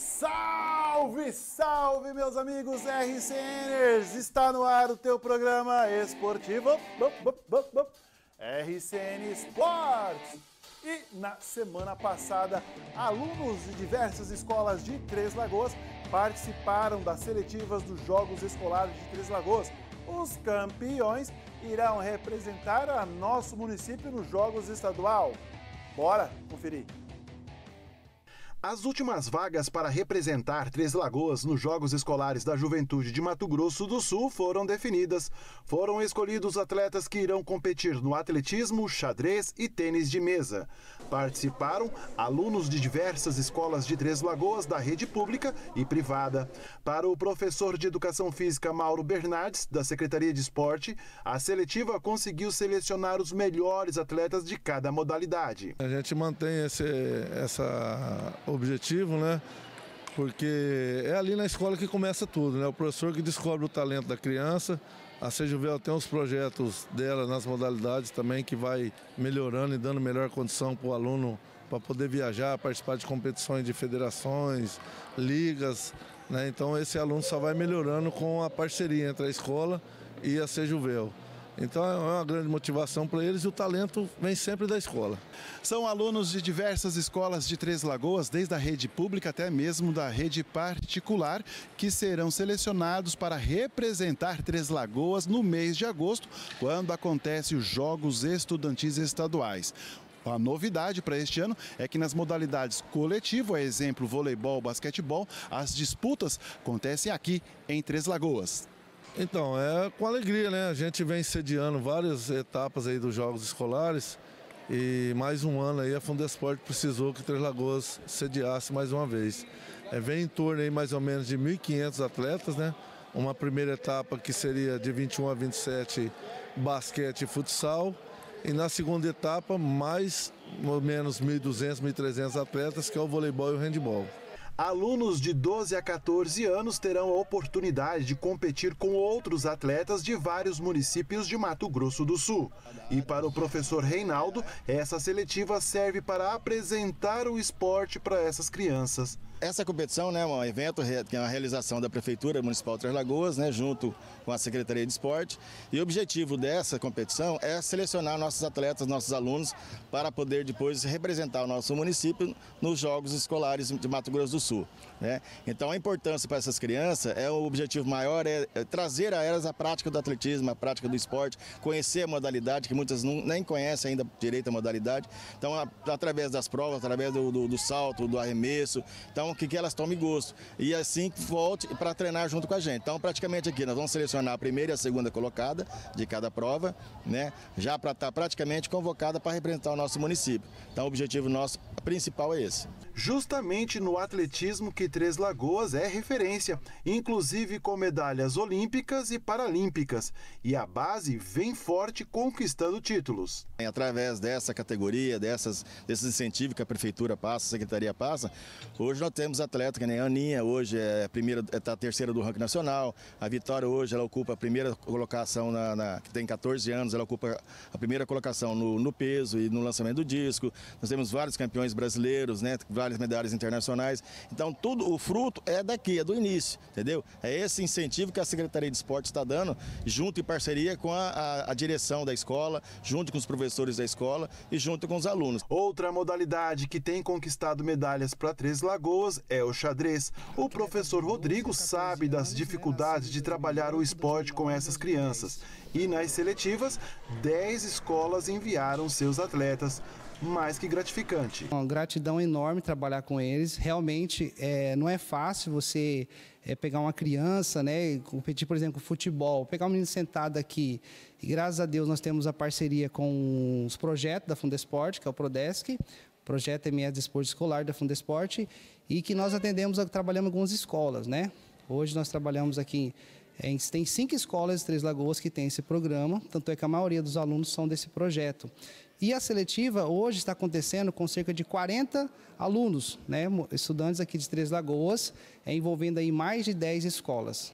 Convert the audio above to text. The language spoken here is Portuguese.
Salve, salve, meus amigos RCNers! Está no ar o teu programa esportivo RCN Sports. E na semana passada, alunos de diversas escolas de Três Lagoas participaram das seletivas dos Jogos Escolares de Três Lagoas. Os campeões irão representar a nosso município nos Jogos Estadual. Bora conferir! As últimas vagas para representar Três Lagoas nos Jogos Escolares da Juventude de Mato Grosso do Sul foram definidas. Foram escolhidos atletas que irão competir no atletismo, xadrez e tênis de mesa. Participaram alunos de diversas escolas de Três Lagoas da rede pública e privada. Para o professor de Educação Física Mauro Bernardes, da Secretaria de Esporte, a seletiva conseguiu selecionar os melhores atletas de cada modalidade. A gente mantém esse, essa objetivo, né? Porque é ali na escola que começa tudo, né? O professor que descobre o talento da criança. A Sejuvel tem os projetos dela nas modalidades também que vai melhorando e dando melhor condição para o aluno para poder viajar, participar de competições de federações, ligas. Né? Então esse aluno só vai melhorando com a parceria entre a escola e a Sejuvel. Então é uma grande motivação para eles e o talento vem sempre da escola. São alunos de diversas escolas de Três Lagoas, desde a rede pública até mesmo da rede particular, que serão selecionados para representar Três Lagoas no mês de agosto, quando acontece os Jogos Estudantis Estaduais. A novidade para este ano é que nas modalidades coletivo, a exemplo voleibol, basquetebol, as disputas acontecem aqui em Três Lagoas. Então, é com alegria, né? A gente vem sediando várias etapas aí dos Jogos Escolares e mais um ano aí a Fundesport precisou que Três Lagoas sediasse mais uma vez. É, vem em torno aí mais ou menos de 1.500 atletas, né? Uma primeira etapa que seria de 21 a 27 basquete e futsal. E na segunda etapa, mais ou menos 1.200, 1.300 atletas, que é o voleibol e o handball. Alunos de 12 a 14 anos terão a oportunidade de competir com outros atletas de vários municípios de Mato Grosso do Sul. E para o professor Reinaldo, essa seletiva serve para apresentar o esporte para essas crianças. Essa competição né, é um evento que é uma realização da Prefeitura Municipal de Três Lagoas, né, junto com a Secretaria de Esporte. E o objetivo dessa competição é selecionar nossos atletas, nossos alunos, para poder depois representar o nosso município nos Jogos Escolares de Mato Grosso do Sul. Né? Então a importância para essas crianças é o objetivo maior é, é trazer a elas a prática do atletismo, a prática do esporte, conhecer a modalidade, que muitas não, nem conhecem ainda direito a modalidade. Então, a, através das provas, através do, do, do salto, do arremesso, então que, que elas tomem gosto. E assim volte para treinar junto com a gente. Então, praticamente aqui nós vamos selecionar a primeira e a segunda colocada de cada prova, né? Já para estar tá praticamente convocada para representar o nosso município. Então, o objetivo nosso principal é esse. Justamente no atletismo que Três Lagoas é referência, inclusive com medalhas olímpicas e paralímpicas. E a base vem forte conquistando títulos. Através dessa categoria, dessas, desses incentivos que a prefeitura passa, a secretaria passa, hoje nós temos atletas que nem a Aninha, hoje é a primeira, é a terceira do ranking nacional. A Vitória hoje ela ocupa a primeira colocação na, na, que tem 14 anos, ela ocupa a primeira colocação no, no peso e no lançamento do disco. Nós temos vários campeões brasileiros, né? Várias medalhas internacionais. Então tudo o fruto é daqui, é do início, entendeu? É esse incentivo que a Secretaria de Esporte está dando, junto em parceria com a, a, a direção da escola, junto com os professores da escola e junto com os alunos. Outra modalidade que tem conquistado medalhas para Três Lagoas é o xadrez. O professor Rodrigo sabe das dificuldades de trabalhar o esporte com essas crianças. E nas seletivas, 10 escolas enviaram seus atletas mais que gratificante. Uma gratidão enorme trabalhar com eles. Realmente é, não é fácil você é, pegar uma criança, né, competir, por exemplo, futebol, pegar um menino sentado aqui. E graças a Deus nós temos a parceria com os projetos da Fundesporte, que é o Prodesc, projeto MS de Esporte Escolar da Fundesporte, e que nós atendemos, trabalhamos em algumas escolas, né? Hoje nós trabalhamos aqui, é, tem cinco escolas de Três Lagoas que tem esse programa, tanto é que a maioria dos alunos são desse projeto. E a seletiva hoje está acontecendo com cerca de 40 alunos, né, estudantes aqui de Três Lagoas, é, envolvendo aí mais de 10 escolas.